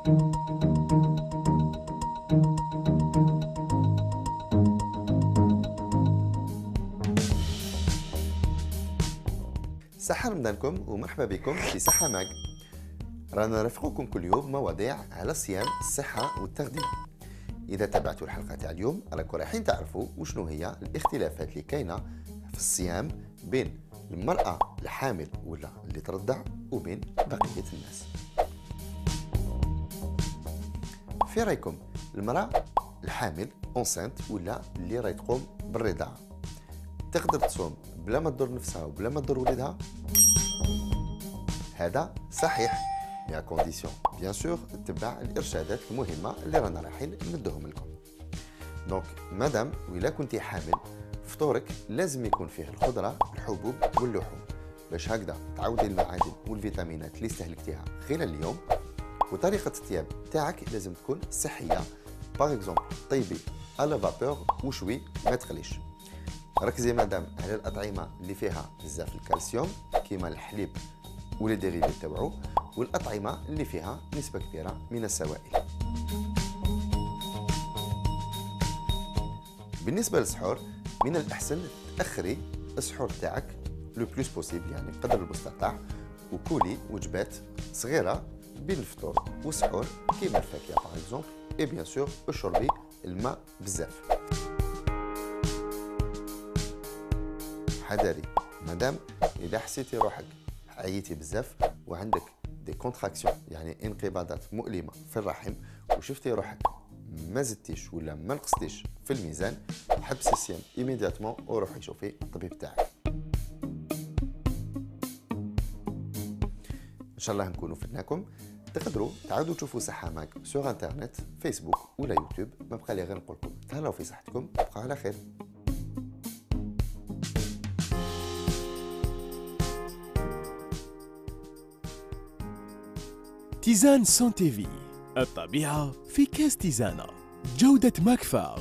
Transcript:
صحة رمضانكم ومرحبا بكم في صحة ماج رانا نرافقكم كل يوم مواضيع على الصيام الصحة والتغذية إذا تابعتوا الحلقة تاع اليوم راكم رايحين تعرفوا وشنو هي الاختلافات اللي كاينة في الصيام بين المرأة الحامل ولا اللي ترضع وبين بقية الناس. في رايكم المرأة الحامل enceinte ولا اللي راهي تقوم بالرضاعة تقدر تصوم بلا ما تضر نفسها وبلا ما تضر وليدها؟ هذا صحيح. mais condition bien sûr تتبع الإرشادات المهمة اللي رانا رايحين نمدهم لكم. donc madame ولا كنتي حامل فطورك لازم يكون فيه الخضره الحبوب واللحوم. باش هكذا تعودي المعادن والفيتامينات اللي استهلكتيها خلال اليوم وطريقة الطياب تاعك لازم تكون صحية. par exemple طيبي à la vapeur وشوي ما تخليش ركزي مدام على الأطعمة اللي فيها بزاف ال calcium كيما الحليب و les dérivés تاوعو والأطعمة اللي فيها نسبة كبيرة من السوائل. بالنسبة للسحور من الأحسن تأخري السحور تاعك le plus possible يعني قدر المستطاع وكولي وجبات صغيرة بين الفطور والسحور كيما الفاكهه par exemple et bien sûr اشربي الماء بزاف حذري مادام اذا حسيتي روحك عييتي بزاف وعندك des contractions يعني انقباضات مؤلمه في الرحم وشفتي روحك ما زدتيش ولا ما نقصتيش في الميزان حبس الصيام immédiatement وروحي شوفي الطبيب تاعك إن شاء الله نكونوا فدناكم تقدروا تعاودوا تشوفوا صحة ماك sur internet فيسبوك ولا يوتيوب. ما بقى لي غير نقول لكم تهلاو في صحتكم بقى على خير. تيزان سانتيفي الطبيعة في كاس تيزانة جودة ماكفا